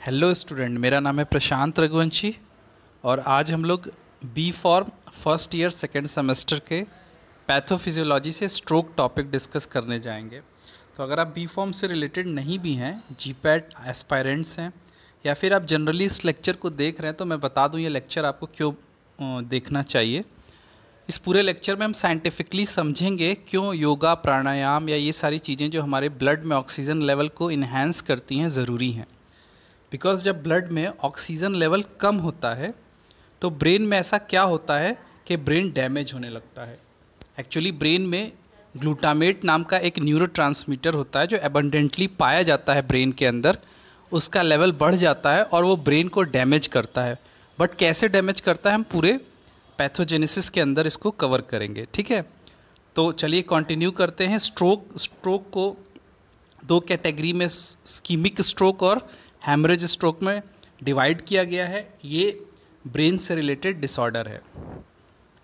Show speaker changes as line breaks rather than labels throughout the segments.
Hello student मेरा नाम है प्रशांत रघुवंशी और आज हम लोग B pharm first year second semester के पैथोफिजियोलॉजी से स्ट्रोक टॉपिक डिस्कस करने जाएँगे। तो अगर आप बी फॉर्म से रिलेटेड नहीं भी हैं जी पैट एस्पायरेंट्स हैं, या फिर आप जनरली इस लेक्चर को देख रहे हैं तो मैं बता दूँ ये लेक्चर आपको क्यों देखना चाहिए। इस पूरे लेक्चर में हम साइंटिफिकली समझेंगे क्यों योगा, प्राणायाम या ये सारी चीज़ें जो हमारे ब्लड में ऑक्सीजन लेवल को इन्हेंस करती हैं, ज़रूरी हैं। बिकॉज़ जब ब्लड में ऑक्सीजन लेवल कम होता है तो ब्रेन में ऐसा क्या होता है कि ब्रेन डैमेज होने लगता है। एक्चुअली ब्रेन में ग्लूटामेट नाम का एक न्यूरो होता है जो एबंडेंटली पाया जाता है ब्रेन के अंदर। उसका लेवल बढ़ जाता है और वो ब्रेन को डैमेज करता है। बट कैसे डैमेज करता है? हम पूरे पैथोजेनेसिस के अंदर इसको कवर करेंगे, ठीक है? तो चलिए कंटिन्यू करते हैं। स्ट्रोक स्ट्रोक को दो कैटेगरी में स्कीमिक स्ट्रोक और हैमरेज स्ट्रोक में डिवाइड किया गया है, ये ब्रेन से रिलेटेड डिसऑर्डर है।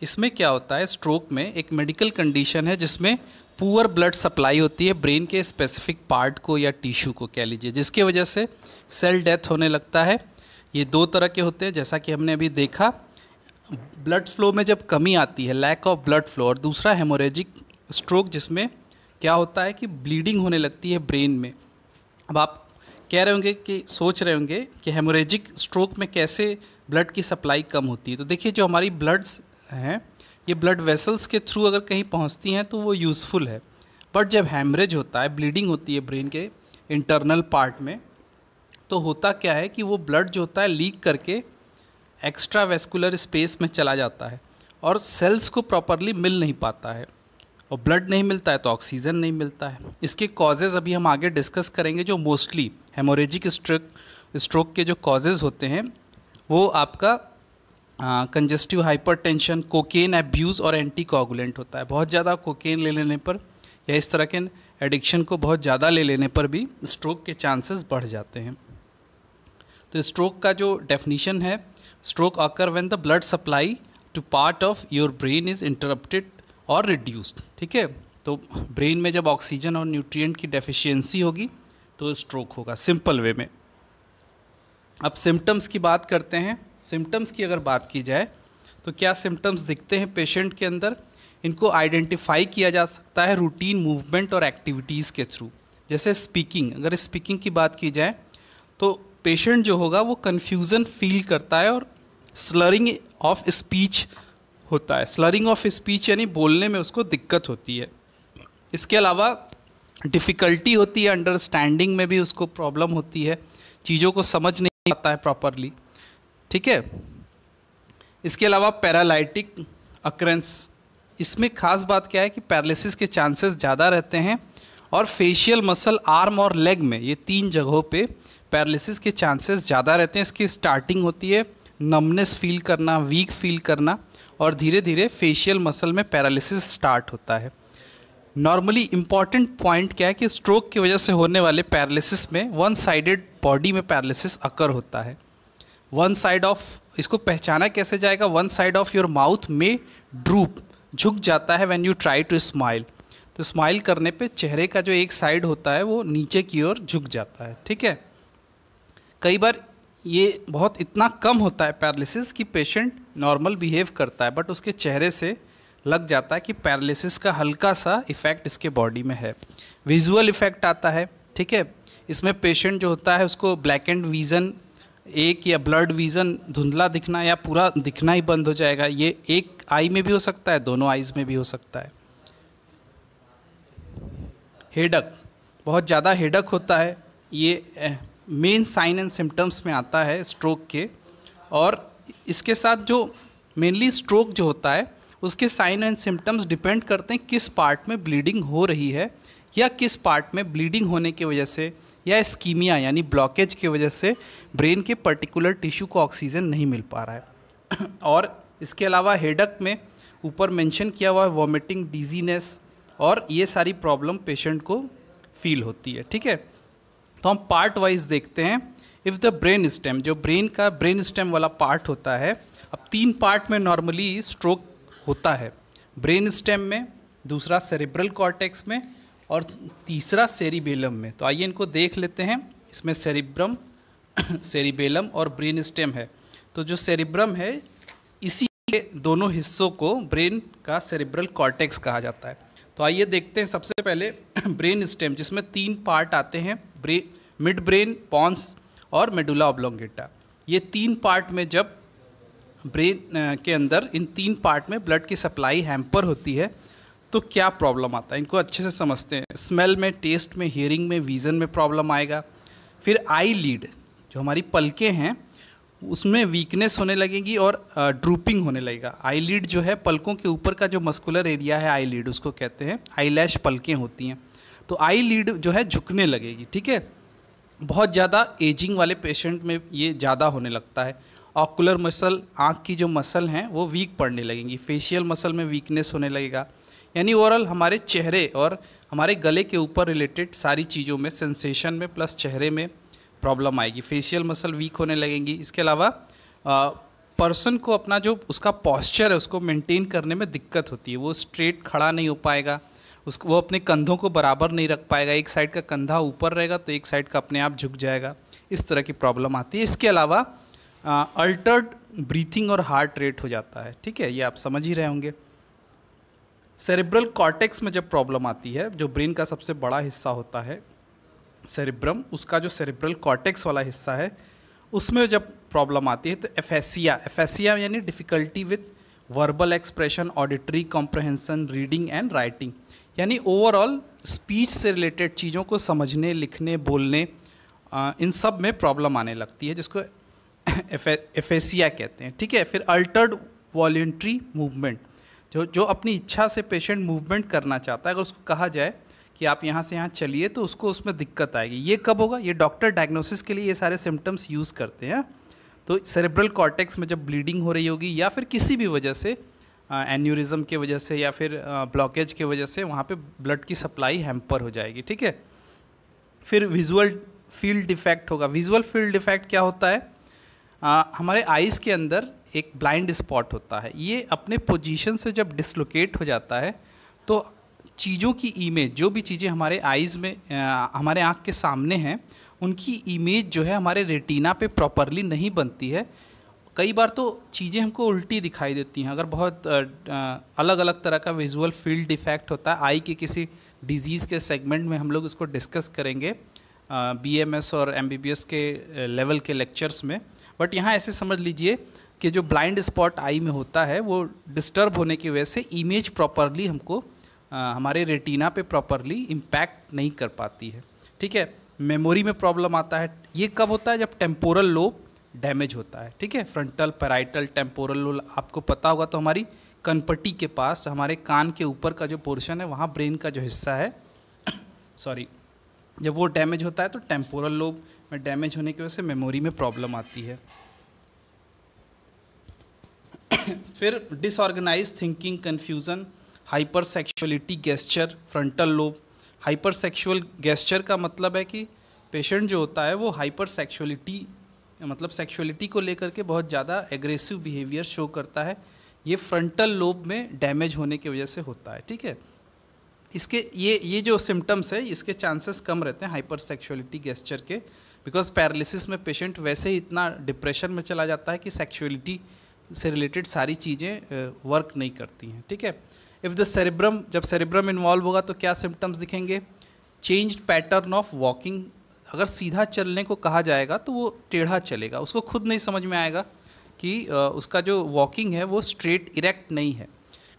इसमें क्या होता है, स्ट्रोक में एक मेडिकल कंडीशन है जिसमें पुअर ब्लड सप्लाई होती है ब्रेन के स्पेसिफिक पार्ट को या टिश्यू को, कह लीजिए, जिसके वजह से सेल डेथ होने लगता है। ये दो तरह के होते हैं, जैसा कि हमने अभी देखा। ब्लड फ्लो में जब कमी आती है लैक ऑफ़ ब्लड फ्लो और दूसरा हेमोरेजिक स्ट्रोक जिसमें क्या होता है कि ब्लीडिंग होने लगती है ब्रेन में। अब आप कह रहे होंगे कि, सोच रहे होंगे कि हेमोरेजिक स्ट्रोक में कैसे ब्लड की सप्लाई कम होती है। तो देखिए, जो हमारी ब्लड्स हैं, ये ब्लड वेसल्स के थ्रू अगर कहीं पहुँचती हैं तो वो यूज़फुल है। बट जब हेमरेज होता है ब्लीडिंग होती है ब्रेन के इंटरनल पार्ट में तो होता क्या है कि वो ब्लड जो होता है लीक करके एक्स्ट्रा वेस्कुलर स्पेस में चला जाता है और सेल्स को प्रॉपरली मिल नहीं पाता है। और ब्लड नहीं मिलता है तो ऑक्सीजन नहीं मिलता है। इसके कॉजेज़ अभी हम आगे डिस्कस करेंगे, जो मोस्टली हेमोरेजिक स्ट्रोक स्ट्रोक के जो कॉजेज़ होते हैं, वो आपका कंजस्टिव हाइपरटेंशन कोकेन एब्यूज़ और एंटी कोगुलेंट होता है। बहुत ज़्यादा कोकेन ले लेने पर या इस तरह के एडिक्शन को बहुत ज़्यादा ले लेने पर भी स्ट्रोक के चांसेस बढ़ जाते हैं। तो स्ट्रोक का जो डेफिनीशन है stroke occur when the blood supply to part of your brain is interrupted और रिड्यूस्ड ठीक है? तो ब्रेन में जब ऑक्सीजन और न्यूट्रिएंट की डेफिशिएंसी होगी तो स्ट्रोक होगा सिंपल वे में। अब सिम्टम्स की बात करते हैं। सिम्टम्स की अगर बात की जाए तो क्या सिम्टम्स दिखते हैं पेशेंट के अंदर? इनको आइडेंटिफाई किया जा सकता है रूटीन मूवमेंट और एक्टिविटीज़ के थ्रू जैसे स्पीकिंग अगर स्पीकिंग की बात की जाए तो पेशेंट जो होगा, वो कन्फ्यूज़न फील करता है और स्लरिंग ऑफ़ स्पीच होता है। स्लरिंग ऑफ़ स्पीच यानी बोलने में उसको दिक्कत होती है। इसके अलावा डिफ़िकल्टी होती है अंडरस्टैंडिंग में भी उसको प्रॉब्लम होती है, चीज़ों को समझ नहीं आता है प्रॉपरली ठीक है? इसके अलावा पैरालाइटिक अक्रेंस इसमें खास बात क्या है कि पैरालिसिस के चांसेस ज़्यादा रहते हैं और फेशियल मसल आर्म और लेग में, ये तीन जगहों पे पैरालिसिस के चांसेस ज़्यादा रहते हैं। इसकी स्टार्टिंग होती है नमनेस फील करना वीक फील करना और धीरे धीरे फेशियल मसल में पैरालिसिस स्टार्ट होता है। नॉर्मली इंपॉर्टेंट पॉइंट क्या है कि स्ट्रोक की वजह से होने वाले पैरालिसिस में वन साइडेड बॉडी में पैरालिसिस अकर होता है। वन साइड ऑफ़ इसको पहचाना कैसे जाएगा? One side of your mouth में ड्रूप झुक जाता है when you try to smile तो स्माइल करने पे चेहरे का जो एक साइड होता है, वो नीचे की ओर झुक जाता है, ठीक है? कई बार ये बहुत इतना कम होता है पैरालिसिस कि पेशेंट नॉर्मल बिहेव करता है बट उसके चेहरे से लग जाता है कि पैरालिसिस का हल्का सा इफ़ेक्ट इसके बॉडी में है। विजुअल इफ़ेक्ट आता है, ठीक है? इसमें पेशेंट जो होता है, उसको ब्लैक एंड विज़न एक या ब्लड विज़न धुंधला दिखना या पूरा दिखना ही बंद हो जाएगा। ये एक आई में भी हो सकता है, दोनों आइज़ में भी हो सकता है। हेडक बहुत ज़्यादा हेडक होता है। ये मेन साइन एंड सिम्टम्स में आता है स्ट्रोक के। और इसके साथ जो मेनली स्ट्रोक जो होता है उसके साइन एंड सिम्टम्स डिपेंड करते हैं किस पार्ट में ब्लीडिंग हो रही है या किस पार्ट में ब्लीडिंग होने की वजह से या स्कीमिया यानी ब्लॉकेज की वजह से ब्रेन के पर्टिकुलर टिश्यू को ऑक्सीजन नहीं मिल पा रहा है। और इसके अलावा हेडक में ऊपर मेंशन किया हुआ है वॉमिटिंग डिजीनेस और ये सारी प्रॉब्लम पेशेंट को फील होती है, ठीक है? तो हम पार्ट वाइज देखते हैं इफ़ द ब्रेन स्टेम जो ब्रेन का ब्रेन स्टेम वाला पार्ट होता है, अब तीन पार्ट में नॉर्मली स्ट्रोक होता है। ब्रेन स्टेम में, दूसरा सेरिब्रल कॉर्टेक्स में और तीसरा सेरिबेलम में। तो आइए इनको देख लेते हैं। इसमें सेरिब्रम, सेरिबेलम और ब्रेन स्टेम है। तो जो सेरिब्रम है, इसी के दोनों हिस्सों को ब्रेन का सेरिब्रल कॉर्टेक्स कहा जाता है। तो आइए देखते हैं सबसे पहले ब्रेन स्टेम, जिसमें तीन पार्ट आते हैं। ब्रेन मिड ब्रेन, पॉन्स और मेडुला ऑब्लोंगेटा ये तीन पार्ट में जब ब्रेन के अंदर इन तीन पार्ट में ब्लड की सप्लाई हैम्पर होती है तो क्या प्रॉब्लम आता है? इनको अच्छे से समझते हैं। स्मेल में, टेस्ट में, हियरिंग में, विज़न में प्रॉब्लम आएगा। फिर आई लीड, जो हमारी पलकें हैं, उसमें वीकनेस होने लगेगी और ड्रूपिंग होने लगेगा। आई लीड जो है, पलकों के ऊपर का जो मस्कुलर एरिया है, आई लीड उसको कहते हैं आई लैश पलकें होती हैं। तो आई लीड जो है, झुकने लगेगी, ठीक है? बहुत ज़्यादा एजिंग वाले पेशेंट में ये ज़्यादा होने लगता है। ऑकुलर मसल आँख की जो मसल हैं, वो वीक पड़ने लगेंगी। फेशियल मसल में वीकनेस होने लगेगा। यानी ओवरऑल हमारे चेहरे और हमारे गले के ऊपर रिलेटेड सारी चीज़ों में सेंसेशन में प्लस चेहरे में प्रॉब्लम आएगी। फेशियल मसल वीक होने लगेंगी। इसके अलावा पर्सन को अपना जो उसका पॉस्चर है, उसको मेंटेन करने में दिक्कत होती है। वो स्ट्रेट खड़ा नहीं हो पाएगा। उसको वो अपने कंधों को बराबर नहीं रख पाएगा। एक साइड का कंधा ऊपर रहेगा तो एक साइड का अपने आप झुक जाएगा। इस तरह की प्रॉब्लम आती है। इसके अलावा अल्टर्ड ब्रीथिंग और हार्ट रेट हो जाता है। ठीक है? ये आप समझ ही रहे होंगे। सेरिब्रल कॉर्टेक्स में जब प्रॉब्लम आती है, जो ब्रेन का सबसे बड़ा हिस्सा होता है सेरिब्रम उसका जो सेरिब्रल कॉर्टेक्स वाला हिस्सा है, उसमें जब प्रॉब्लम आती है तो एफेसिया एफेसिया यानी difficulty with verbal expression auditory comprehension reading and writing यानी ओवरऑल स्पीच से रिलेटेड चीज़ों को समझने, लिखने, बोलने इन सब में प्रॉब्लम आने लगती है, जिसको एफेसिया कहते हैं। ठीक है, फिर अल्टर्ड वॉल्ट्री मूवमेंट जो जो अपनी इच्छा से पेशेंट मूवमेंट करना चाहता है, अगर उसको कहा जाए कि आप यहाँ से यहाँ चलिए तो उसको उसमें दिक्कत आएगी। ये कब होगा? ये डॉक्टर डायग्नोसिस के लिए ये सारे सिम्टम्स यूज़ करते हैं। तो सेरेब्रल कॉर्टेक्स में जब ब्लीडिंग हो रही होगी, या फिर किसी भी वजह से एन्यूरिज्म की वजह से, या फिर ब्लॉकेज की वजह से, वहाँ पे ब्लड की सप्लाई हैम्पर हो जाएगी। ठीक है? फिर विजुअल फ़ील्ड डिफेक्ट होगा। विजुअल फ़ील्ड डिफेक्ट क्या होता है? आ, हमारे आइज़ के अंदर एक ब्लाइंड स्पॉट होता है। ये अपने पोजीशन से जब डिसलोकेट हो जाता है तो चीज़ों की इमेज जो भी चीज़ें हमारे आइज़ में आ, हमारे आँख के सामने हैं उनकी इमेज जो है हमारे रेटिना पे प्रॉपरली नहीं बनती है। कई बार तो चीज़ें हमको उल्टी दिखाई देती हैं। अगर बहुत अलग अलग तरह का विजुअल फ़ील्ड डिफेक्ट होता है आई के किसी डिज़ीज़ के सेगमेंट में हम लोग इसको डिस्कस करेंगे बीएमएस और एमबीबीएस के लेवल के लेक्चर्स में। बट यहाँ ऐसे समझ लीजिए कि जो ब्लाइंड स्पॉट आई में होता है वो डिस्टर्ब होने की वजह से इमेज प्रॉपरली हमको आ, हमारे रेटिना पे प्रॉपरली इम्पैक्ट नहीं कर पाती है। ठीक है? मेमोरी में प्रॉब्लम आता है। ये कब होता है? जब टेम्पोरल लोब डैमेज होता है। ठीक है? फ्रंटल पैराइटल टेम्पोरल लोब आपको पता होगा तो हमारी कनपट्टी के पास हमारे कान के ऊपर का जो पोर्शन है वहाँ ब्रेन का जो हिस्सा है सॉरी जब वो डैमेज होता है तो टेम्पोरल लोब में डैमेज होने की वजह से मेमोरी में प्रॉब्लम आती है। फिर disorganise thinking confusion hyper sexuality gesture frontal lobe hyper sexual gesture का मतलब है कि पेशेंट जो होता है वो हाइपर सेक्शुअलिटी मतलब सेक्सुअलिटी को लेकर के बहुत ज़्यादा एग्रेसिव बिहेवियर शो करता है। ये फ्रंटल लोब में डैमेज होने की वजह से होता है, ठीक है? इसके, ये ये जो सिम्टम्स है, इसके चांसेस कम रहते हैं हाइपर सेक्शुअलिटी गेस्चर के। बिकॉज़ पैरालिसिस में पेशेंट वैसे ही इतना डिप्रेशन में चला जाता है कि सेक्सुअलिटी से रिलेटेड सारी चीज़ें वर्क नहीं करती हैं, ठीक है? इफ़ द सेरिब्रम जब सेरिब्रम इन्वॉल्व होगा तो क्या सिम्टम्स दिखेंगे? चेंज पैटर्न ऑफ़ वॉकिंग अगर सीधा चलने को कहा जाएगा तो वो टेढ़ा चलेगा। उसको खुद नहीं समझ में आएगा कि उसका जो वॉकिंग है वो स्ट्रेट इरेक्ट नहीं है।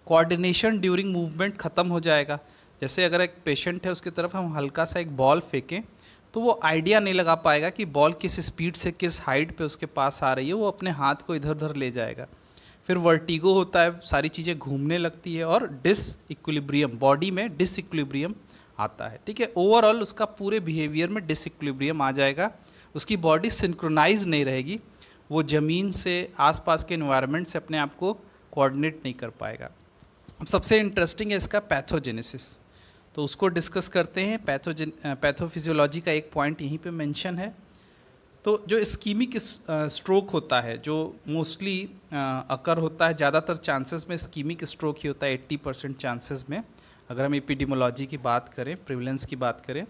कोऑर्डिनेशन ड्यूरिंग मूवमेंट ख़त्म हो जाएगा। जैसे अगर एक पेशेंट है, उसकी तरफ़ हम हल्का सा एक बॉल फेंकें तो वो आइडिया नहीं लगा पाएगा कि बॉल किस स्पीड से, किस हाइट पे उसके पास आ रही है, वो अपने हाथ को इधर उधर ले जाएगा। फिर वर्टिगो होता है, सारी चीज़ें घूमने लगती है और डिस इक्विलिब्रियम बॉडी में डिस इक्विलिब्रियम आता है। ठीक है ओवरऑल उसका पूरे बिहेवियर में डिसइक्विलिब्रियम आ जाएगा। उसकी बॉडी सिंक्रोनाइज नहीं रहेगी, वो ज़मीन से, आसपास के इन्वायरमेंट से अपने आप को कोऑर्डिनेट नहीं कर पाएगा। अब सबसे इंटरेस्टिंग है इसका पैथोजेनेसिस तो उसको डिस्कस करते हैं। पैथोजन पैथोफिजियोलॉजी का एक पॉइंट यहीं पे मेंशन है। तो जो स्कीमिक स्ट्रोक होता है, जो मोस्टली अकर होता है, ज़्यादातर चांसेस में स्कीमिक स्ट्रोक ही होता है 80 परसेंट चांसेस में। अगर हम एपिडीमोलॉजी की बात करें प्रिवलेंस की बात करें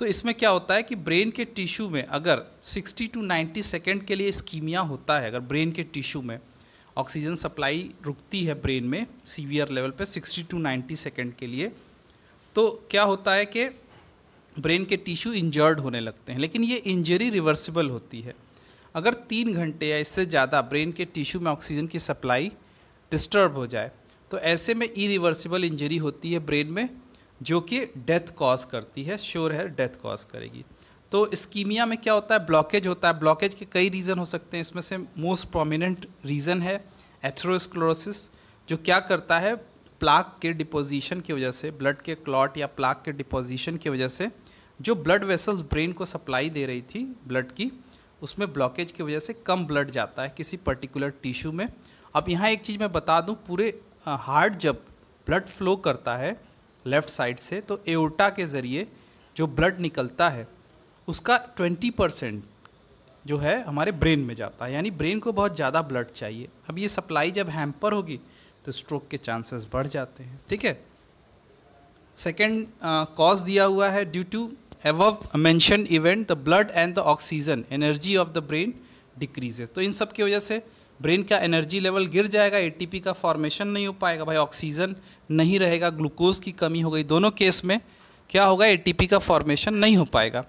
तो इसमें क्या होता है कि ब्रेन के टिश्यू में अगर 60 टू 90 सेकेंड के लिए स्कीमिया होता है, अगर ब्रेन के टिश्यू में ऑक्सीजन सप्लाई रुकती है ब्रेन में सीवियर लेवल पे 60 टू 90 सेकेंड के लिए तो क्या होता है कि ब्रेन के टिश्यू इंजर्ड होने लगते हैं, लेकिन ये इंजरी रिवर्सिबल होती है। अगर तीन घंटे या इससे ज़्यादा ब्रेन के टिश्यू में ऑक्सीजन की सप्लाई डिस्टर्ब हो जाए तो ऐसे में इरिवर्सिबल इंजरी होती है ब्रेन में, जो कि डेथ कॉज करती है श्योर है डेथ कॉज करेगी। तो स्कीमिया में क्या होता है? ब्लॉकेज होता है। ब्लॉकेज के कई रीज़न हो सकते हैं। इसमें से मोस्ट प्रोमिनेंट रीज़न है एथ्रोस्क्लोरोसिस जो क्या करता है? प्लाक के डिपोजिशन की वजह से ब्लड के क्लॉट या प्लाक के डिपोजिशन की वजह से, जो ब्लड वेसल्स ब्रेन को सप्लाई दे रही थी ब्लड की, उसमें ब्लॉकेज की वजह से कम ब्लड जाता है किसी पर्टिकुलर टिश्यू में। अब यहाँ एक चीज़ मैं बता दूँ, पूरे हार्ट जब ब्लड फ्लो करता है लेफ़्ट साइड से तो एओटा के ज़रिए जो ब्लड निकलता है, उसका 20 परसेंट जो है हमारे ब्रेन में जाता है। यानी ब्रेन को बहुत ज़्यादा ब्लड चाहिए। अब ये सप्लाई जब हैम्पर होगी तो स्ट्रोक के चांसेस बढ़ जाते हैं। ठीक है? सेकेंड कॉज दिया हुआ है due to above mention event the blood and the oxygen energy of the brain decreases. तो इन सब की वजह से ब्रेन का एनर्जी लेवल गिर जाएगा एटीपी का फॉर्मेशन नहीं हो पाएगा, भाई ऑक्सीजन नहीं रहेगा ग्लूकोज की कमी हो गई। दोनों केस में क्या होगा? एटीपी का फॉर्मेशन नहीं हो पाएगा।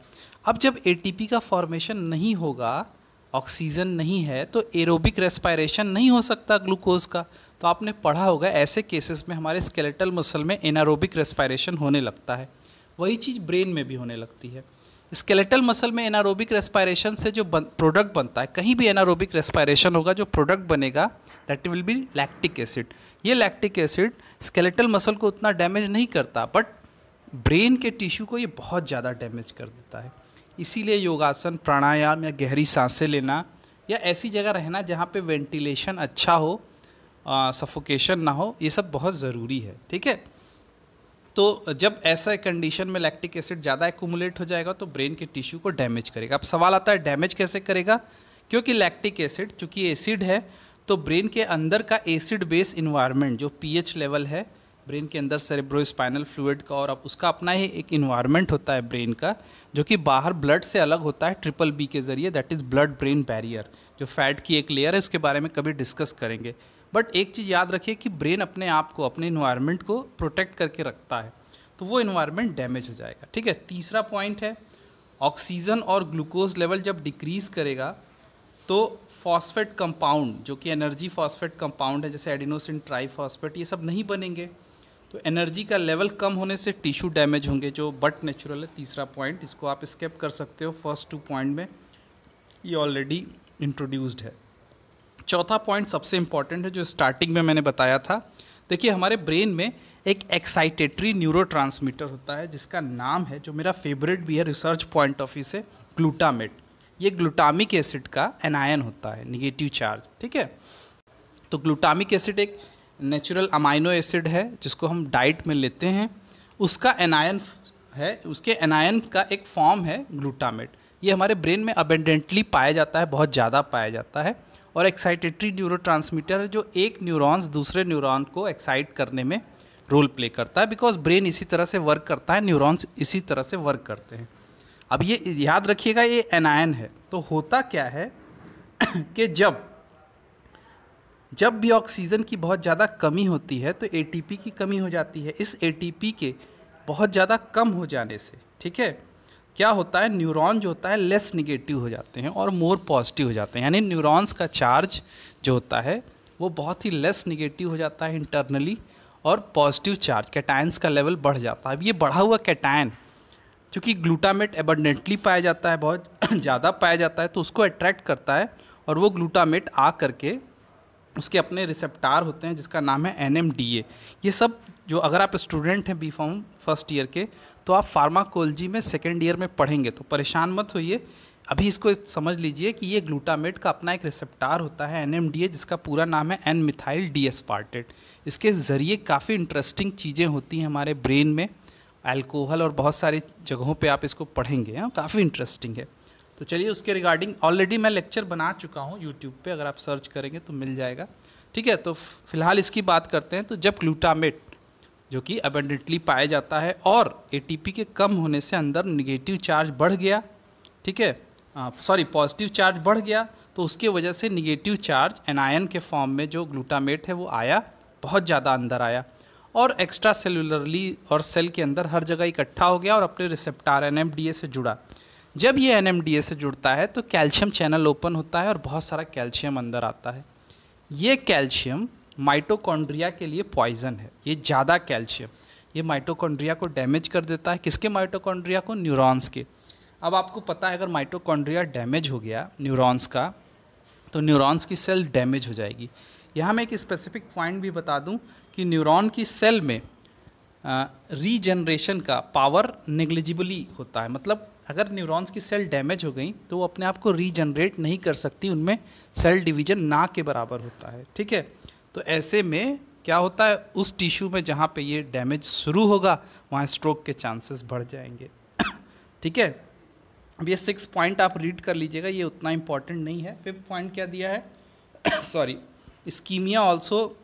अब जब एटीपी का फॉर्मेशन नहीं होगा ऑक्सीजन नहीं है तो एरोबिक रेस्पायरेशन नहीं हो सकता ग्लूकोज का। तो आपने पढ़ा होगा ऐसे केसेस में हमारे स्केलेटल मसल में एनारोबिक रेस्पायरेशन होने लगता है। वही चीज़ ब्रेन में भी होने लगती है। स्केलेटल मसल में एनारोबिक रेस्पायरेशन से जो बन, प्रोडक्ट बनता है कहीं भी एनारोबिक रेस्पायरेशन होगा जो प्रोडक्ट बनेगा that will be lactic acid ये लैक्टिक एसिड स्केलेटल मसल को उतना डैमेज नहीं करता बट ब्रेन के टिश्यू को ये बहुत ज़्यादा डैमेज कर देता है। इसीलिए योगासन प्राणायाम या गहरी साँसें लेना या ऐसी जगह रहना जहाँ पे वेंटिलेशन अच्छा हो सफोकेशन ना हो, ये सब बहुत ज़रूरी है, ठीक है? तो जब ऐसा कंडीशन में लैक्टिक एसिड ज़्यादा एकूमुलेट हो जाएगा तो ब्रेन के टिश्यू को डैमेज करेगा। अब सवाल आता है डैमेज कैसे करेगा? क्योंकि लैक्टिक एसिड चूँकि एसिड है तो ब्रेन के अंदर का एसिड बेस इन्वायरमेंट जो पीएच लेवल है ब्रेन के अंदर सेरेब्रो स्पाइनल फ्लूड का, और अब उसका अपना ही एक इन्वायरमेंट होता है ब्रेन का, जो कि बाहर ब्लड से अलग होता है ट्रिपल बी के ज़रिए that is blood brain barrier जो फैट की एक लेयर है, उसके बारे में कभी डिस्कस करेंगे। बट एक चीज़ याद रखिए कि ब्रेन अपने आप को, अपने इन्वायरमेंट को प्रोटेक्ट करके रखता है तो वो इन्वायरमेंट डैमेज हो जाएगा। ठीक है, तीसरा पॉइंट है ऑक्सीजन और ग्लूकोज लेवल जब डिक्रीज़ करेगा तो फॉस्फेट कंपाउंड जो कि एनर्जी फॉस्फेट कंपाउंड है, जैसे एडिनोसिन ट्राईफॉस्फेट ये सब नहीं बनेंगे तो एनर्जी का लेवल कम होने से टिश्यू डैमेज होंगे, जो बट नेचुरल है। तीसरा पॉइंट इसको आप स्केप कर सकते हो फ़र्स्ट टू पॉइंट में, ये ऑलरेडी इंट्रोड्यूस्ड है। चौथा पॉइंट सबसे इंपॉर्टेंट है जो स्टार्टिंग में मैंने बताया था। देखिए, हमारे ब्रेन में एक एक्साइटेटरी न्यूरो होता है, जिसका नाम है, जो मेरा फेवरेट भी है रिसर्च पॉइंट ऑफ़ व्यू से ग्लूटामेट ये ग्लूटामिक एसिड का एनायन होता है निगेटिव चार्ज ठीक है? तो ग्लूटामिक एसिड एक नेचुरल अमाइनो एसिड है, जिसको हम डाइट में लेते हैं। उसका एनायन है, उसके एनायन का एक फॉर्म है ग्लूटामेट ये हमारे ब्रेन में अबेंडेंटली पाया जाता है, बहुत ज़्यादा पाया जाता है। और एक्साइटेटरी न्यूरो है जो एक न्यूरॉन्स दूसरे न्यूरॉन को एक्साइट करने में रोल प्ले करता है बिकॉज़ ब्रेन इसी तरह से वर्क करता है न्यूरॉन्स इसी तरह से वर्क करते हैं। अब ये याद रखिएगा, ये एनायन है। तो होता क्या है कि जब जब भी ऑक्सीजन की बहुत ज़्यादा कमी होती है तो एटीपी की कमी हो जाती है। इस एटीपी के बहुत ज़्यादा कम हो जाने से, ठीक है? क्या होता है? न्यूरॉन जो होता है लेस निगेटिव हो जाते हैं और मोर पॉजिटिव हो जाते हैं। यानी न्यूरॉन्स का चार्ज जो होता है, वो बहुत ही लेस निगेटिव हो जाता है इंटरनली और पॉजिटिव चार्ज कैटायंस का लेवल बढ़ जाता है। अब ये बढ़ा हुआ कैटायन चूँकि ग्लूटामेट एबंडेंटली पाया जाता है, बहुत ज़्यादा पाया जाता है तो उसको अट्रैक्ट करता है और वो ग्लूटामेट आ करके उसके अपने रिसेप्टार होते हैं, जिसका नाम है एनएमडीए ये सब जो अगर आप स्टूडेंट हैं बी फॉर्म फ़र्स्ट ईयर के तो आप फार्माकोलॉजी में सेकेंड ईयर में पढ़ेंगे तो परेशान मत होइए। अभी इसको समझ लीजिए कि ये ग्लूटामेट का अपना एक रिसेप्टार होता है एनएमडीए जिसका पूरा नाम है एन मिथाइल डी एसपार्टेट इसके ज़रिए काफ़ी इंटरेस्टिंग चीज़ें होती हैं हमारे ब्रेन में। अल्कोहल और बहुत सारी जगहों पे आप इसको पढ़ेंगे हाँ काफ़ी इंटरेस्टिंग है। तो चलिए उसके रिगार्डिंग ऑलरेडी मैं लेक्चर बना चुका हूँ यूट्यूब पे, अगर आप सर्च करेंगे तो मिल जाएगा। ठीक है तो फ़िलहाल इसकी बात करते हैं। तो जब ग्लूटामेट जो कि अबेंडेंटली पाया जाता है और एटीपी के कम होने से अंदर निगेटिव चार्ज बढ़ गया, ठीक है? सॉरी पॉजिटिव चार्ज बढ़ गया तो उसके वजह से निगेटिव चार्ज एनायन के फॉर्म में जो ग्लूटामेट है वो आया, बहुत ज़्यादा अंदर आया। और एक्स्ट्रा सेलुलरली और सेल के अंदर हर जगह इकट्ठा हो गया और अपने रिसेप्टार एन से जुड़ा। जब ये एन से जुड़ता है तो कैल्शियम चैनल ओपन होता है और बहुत सारा कैल्शियम अंदर आता है। ये कैल्शियम माइटोकॉन्ड्रिया के लिए पॉइजन है। ये ज़्यादा कैल्शियम ये माइटोकॉन्ड्रिया को डैमेज कर देता है। किसके माइटोकॉन्ड्रिया को? न्यूरॉन्स के। अब आपको पता है, अगर माइटोकॉन्ड्रिया डैमेज हो गया न्यूरॉन्स का तो न्यूरॉन्स की सेल डैमेज हो जाएगी। यहाँ मैं एक स्पेसिफिक पॉइंट भी बता दूँ कि न्यूरॉन की सेल में रीजनरेशन का पावर निग्लिजिबली होता है। मतलब अगर न्यूरॉन्स की सेल डैमेज हो गई तो वो अपने आप को रीजनरेट नहीं कर सकती। उनमें सेल डिवीज़न ना के बराबर होता है। ठीक है? तो ऐसे में क्या होता है, उस टिश्यू में जहाँ पे ये डैमेज शुरू होगा, वहाँ स्ट्रोक के चांसेस बढ़ जाएँगे। ठीक है? अब ये सिक्स पॉइंट आप रीड कर लीजिएगा, ये उतना इंपॉर्टेंट नहीं है। फिफ्थ पॉइंट क्या दिया है? Sorry ischaemia also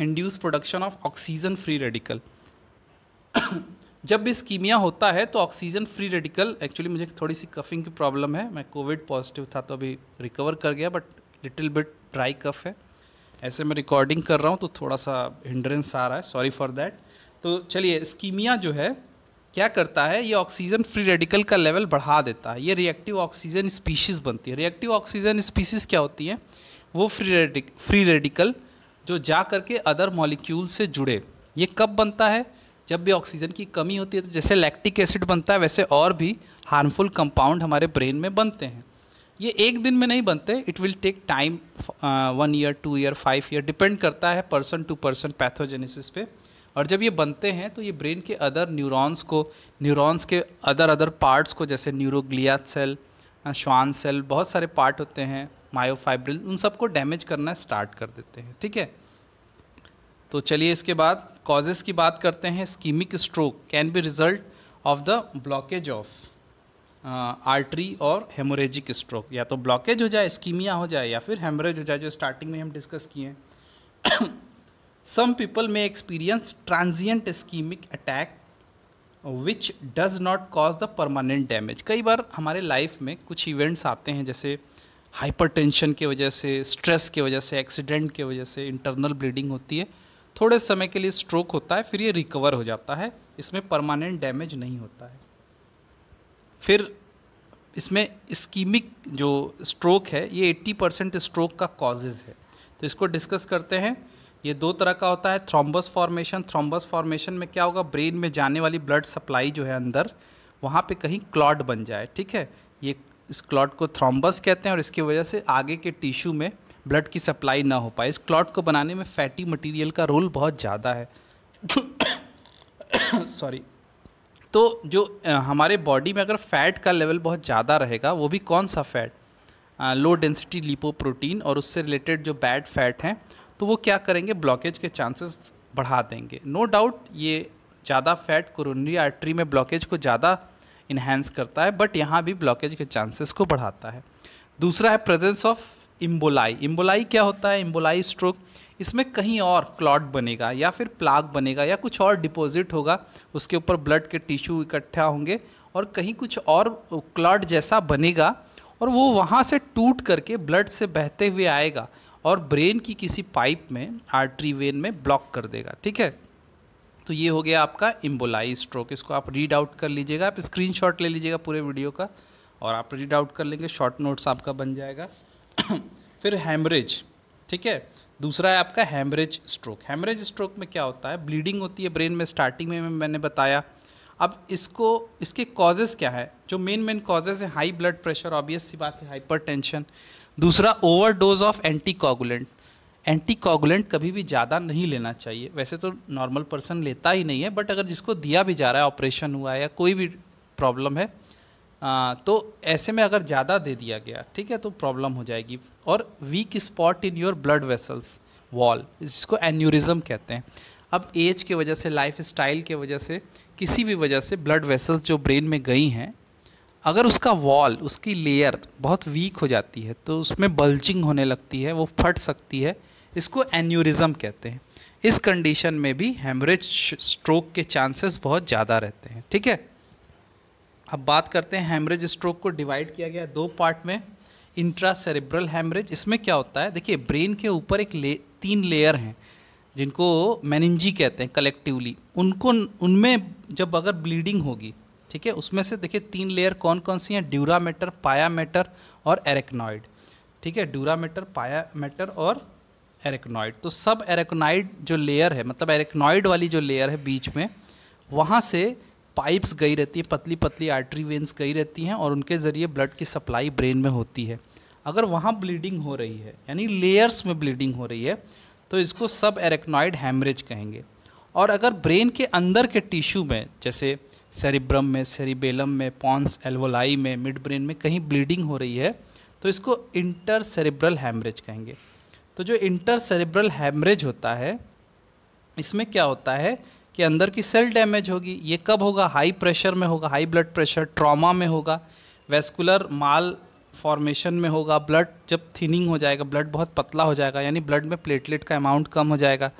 induce production of oxygen free radical जब भी स्कीमिया होता है तो ऑक्सीजन फ्री रेडिकल एक्चुअली मुझे थोड़ी सी कफिंग की प्रॉब्लम है। मैं कोविड पॉजिटिव था तो अभी रिकवर कर गया but little bit dry cough है। ऐसे मैं रिकॉर्डिंग कर रहा हूँ तो थोड़ा सा हिंड्रेंस आ रहा है सॉरी फॉर दैट तो चलिए स्कीमिया जो है, क्या करता है? ये ऑक्सीजन फ्री रेडिकल का लेवल बढ़ा देता है। ये रिएक्टिव ऑक्सीजन स्पीशीज़ बनती है। रिएक्टिव ऑक्सीजन स्पीशीज़ क्या होती हैं? वो फ्री रेडिक फ्री रेडिकल जो जा करके अदर मॉलिक्यूल से जुड़े। ये कब बनता है? जब भी ऑक्सीजन की कमी होती है तो जैसे लैक्टिक एसिड बनता है, वैसे और भी हार्मफुल कंपाउंड हमारे ब्रेन में बनते हैं। ये एक दिन में नहीं बनते it will take time one year two year five year depend करता है पर्सन टू पर्सन पैथोजेनेसिस पे। और जब ये बनते हैं तो ये ब्रेन के अदर न्यूरॉन्स को न्यूरॉन्स के अदर अदर पार्ट्स को, जैसे न्यूरोग्लिया सेल श्वान सेल बहुत सारे पार्ट होते हैं मायोफाइब्रिल उन सबको डैमेज करना स्टार्ट कर देते हैं, ठीक है? तो चलिए इसके बाद कॉजेज़ की बात करते हैं ischemic stroke can be result of the blockage of artery और हेमोरेजिक स्ट्रोक या तो ब्लॉकेज हो जाए स्कीमिया हो जाए, या फिर हेमरेज हो जाए, जो स्टार्टिंग में हम डिस्कस किए हैं। सम पीपल में experience transient ischemic attack which does not cause the permanent damage कई बार हमारे लाइफ में कुछ इवेंट्स आते हैं, जैसे हाइपरटेंशन की वजह से स्ट्रेस की वजह से एक्सीडेंट की वजह से इंटरनल ब्लीडिंग होती है। थोड़े समय के लिए स्ट्रोक होता है, फिर ये रिकवर हो जाता है। इसमें परमानेंट डैमेज नहीं होता है। फिर इसमें स्कीमिक जो स्ट्रोक है, ये 80 परसेंट स्ट्रोक का कॉजेज़ है। तो इसको डिस्कस करते हैं। ये दो तरह का होता है थ्रोम्बस फॉर्मेशन थ्रोम्बस फॉर्मेशन में क्या होगा? ब्रेन में जाने वाली ब्लड सप्लाई जो है अंदर, वहाँ पे कहीं क्लॉट बन जाए, ठीक है? ये इस क्लॉट को थ्रोम्बस कहते हैं और इसकी वजह से आगे के टिश्यू में ब्लड की सप्लाई ना हो पाए। इस क्लॉट को बनाने में फैटी मटेरियल का रोल बहुत ज़्यादा है। सॉरी तो जो हमारे बॉडी में अगर फैट का लेवल बहुत ज़्यादा रहेगा, वो भी कौन सा फैट लो डेंसिटी लिपोप्रोटीन और उससे रिलेटेड जो बैड फैट हैं तो वो क्या करेंगे? ब्लॉकेज के चांसेस बढ़ा देंगे। नो no डाउट ये ज़्यादा फैट कोरोनरी आर्टरी में ब्लॉकेज को ज़्यादा इन्हेंस करता है बट यहाँ भी ब्लॉकेज के चांसेस को बढ़ाता है। दूसरा है प्रेजेंस ऑफ़ इम्बोलाई इम्बोलाई क्या होता है? इम्बोलाई स्ट्रोक इसमें कहीं और क्लॉट बनेगा या फिर प्लाग बनेगा या कुछ और डिपॉजिट होगा, उसके ऊपर ब्लड के टिश्यू इकट्ठा होंगे और कहीं कुछ और क्लॉट जैसा बनेगा और वो वहाँ से टूट करके ब्लड से बहते हुए आएगा और ब्रेन की किसी पाइप में आर्टरी वेन में ब्लॉक कर देगा, ठीक है? तो ये हो गया आपका इम्बोलाई स्ट्रोक इसको आप रीड आउट कर लीजिएगा, आप स्क्रीनशॉट ले लीजिएगा पूरे वीडियो का और आप रीड आउट कर लेंगे शॉर्ट नोट्स आपका बन जाएगा। फिर हैमरेज ठीक है? दूसरा है आपका हैमरेज स्ट्रोक हैमरेज स्ट्रोक में क्या होता है? ब्लीडिंग होती है ब्रेन में स्टार्टिंग में मैंने बताया। अब इसको इसके कॉजेज़ क्या है? जो मेन मेन कॉजेज़ है हाई ब्लड प्रेशर ऑब्वियस सी बात है हाइपर दूसरा overdose of anti coagulant anti coagulant कभी भी ज़्यादा नहीं लेना चाहिए। वैसे तो नॉर्मल पर्सन लेता ही नहीं है बट अगर जिसको दिया भी जा रहा है ऑपरेशन हुआ है या कोई भी प्रॉब्लम है आ, तो ऐसे में अगर ज़्यादा दे दिया गया ठीक है तो प्रॉब्लम हो जाएगी। और weak spot in your blood vessels wall जिसको एन्यूरिज्म कहते हैं। अब एज के वजह से लाइफ स्टाइल के वजह से किसी भी वजह से ब्लड वेसल्स जो ब्रेन में गई हैं अगर उसका वॉल उसकी लेयर बहुत वीक हो जाती है तो उसमें बल्जिंग होने लगती है वो फट सकती है। इसको एन्यूरिज्म कहते हैं। इस कंडीशन में भी हेमरेज स्ट्रोक के चांसेस बहुत ज़्यादा रहते हैं ठीक है? अब बात करते हैं हेमरेज स्ट्रोक को डिवाइड किया गया दो पार्ट में इंट्रा सेरिब्रल हेमरेज इसमें क्या होता है? देखिए ब्रेन के ऊपर एक ले, तीन लेयर हैं, जिनको मैनिंजी कहते हैं कलेक्टिवली उनको, उनमें जब अगर ब्लीडिंग होगी, ठीक है, उसमें से देखिए तीन लेयर कौन कौन सी हैं? ड्यूरामेटर पायामेटर और एरेक्नॉइड ठीक है ड्यूरामेटर पायामेटर और एरेक्नॉइड तो सब एरेक्नॉइड जो लेयर है मतलब एरेक्नॉइड वाली जो लेयर है बीच में, वहाँ से पाइप्स गई रहती है, पतली पतली आर्टरी वेंस गई रहती हैं और उनके ज़रिए ब्लड की सप्लाई ब्रेन में होती है। अगर वहाँ ब्लीडिंग हो रही है, यानी लेयर्स में ब्लीडिंग हो रही है तो इसको सब एरेक्नॉइड हैमरेज कहेंगे। और अगर ब्रेन के अंदर के टिश्यू में, जैसे सेरिब्रम में सेरिबेलम में पॉन्स एल्वोलाई में मिड ब्रेन में कहीं ब्लीडिंग हो रही है तो इसको इंटर सेरिब्रल हैमरेज कहेंगे। तो जो इंटर सेरिब्रल हैमरेज होता है, इसमें क्या होता है? कि अंदर की सेल डैमेज होगी, ये कब होगा? हाई प्रेशर में होगा हाई ब्लड प्रेशर ट्रॉमा में होगा वेस्कुलर माल फॉर्मेशन में होगा ब्लड जब थिनिंग हो जाएगा ब्लड बहुत पतला हो जाएगा, यानी ब्लड में प्लेटलेट का अमाउंट कम हो जाएगा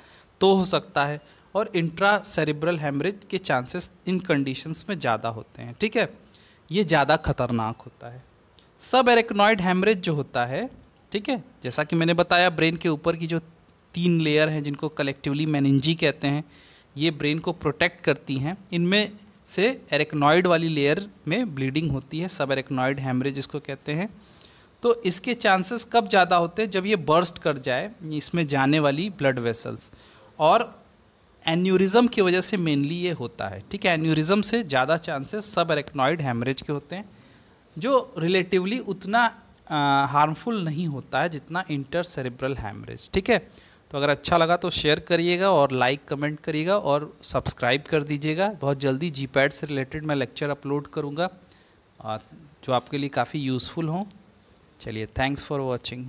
तो हो सकता है, और इंट्रा सेरिब्रल हेमरेज के चांसेस इन कंडीशंस में ज़्यादा होते हैं, ठीक है? ये ज़्यादा खतरनाक होता है। सब एरेक्नॉइड हेमरेज जो होता है, ठीक है? जैसा कि मैंने बताया ब्रेन के ऊपर की जो तीन लेयर हैं जिनको कलेक्टिवली मैनिंजी कहते हैं ये ब्रेन को प्रोटेक्ट करती हैं। इनमें से एरेक्नॉइड वाली लेयर में ब्लीडिंग होती है सब एरेक्नॉइड हेमरेज इसको कहते हैं। तो इसके चांसेस कब ज़्यादा होते हैं? जब ये बर्स्ट कर जाए, इसमें जाने वाली ब्लड वेसल्स और एन्यूरिज्म की वजह से मेनली ये होता है, ठीक है? एन्यूरिज्म से ज़्यादा चांसेस सब एरेक्नॉइड हेमरेज के होते हैं, जो रिलेटिवली उतना हार्मफुल नहीं होता है, जितना इंटर सेरिब्रल हेमरेज ठीक है? तो अगर अच्छा लगा तो शेयर करिएगा और लाइक कमेंट करिएगा और सब्सक्राइब कर दीजिएगा। बहुत जल्दी जी से रिलेटेड मैं लेक्चर अपलोड करूँगा। जो आपके लिए काफ़ी यूज़फुल हों। चलिए थैंक्स फॉर वॉचिंग